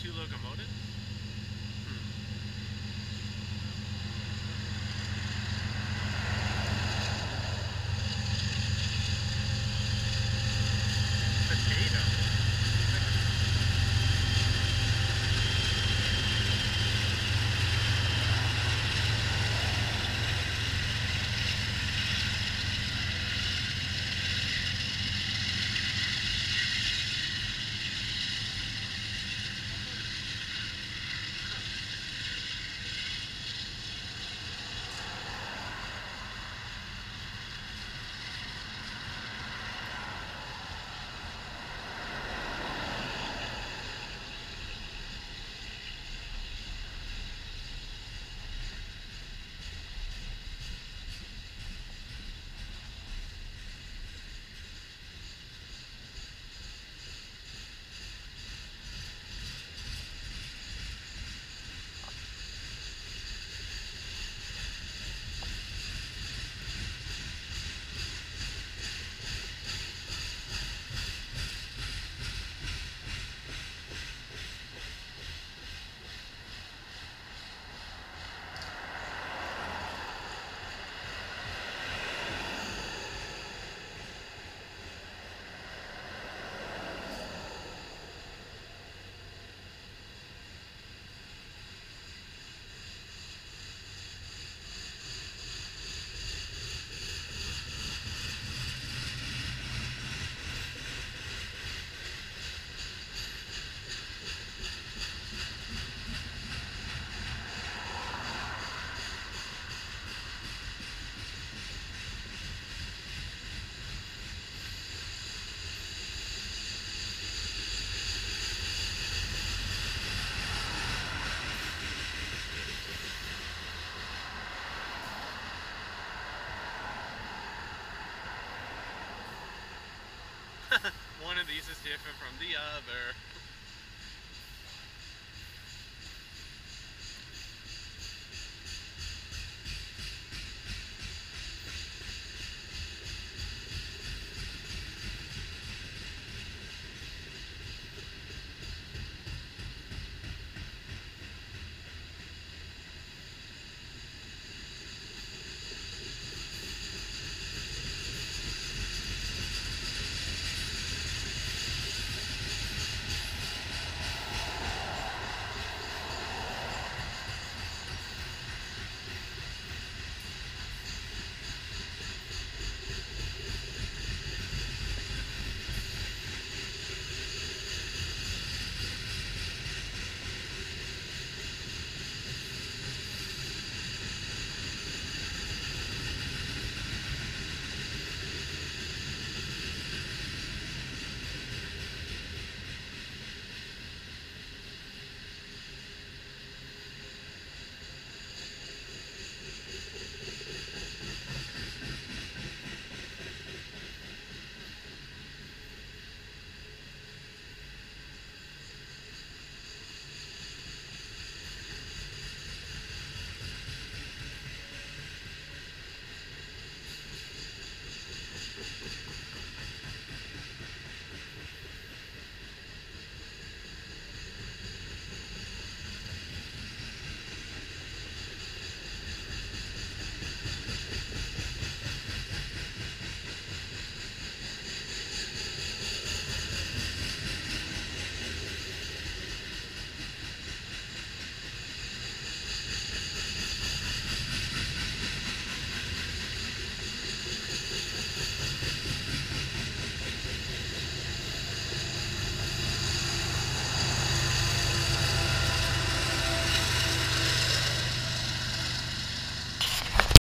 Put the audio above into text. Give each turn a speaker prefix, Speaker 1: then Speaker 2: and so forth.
Speaker 1: two locomotives? Different from the other.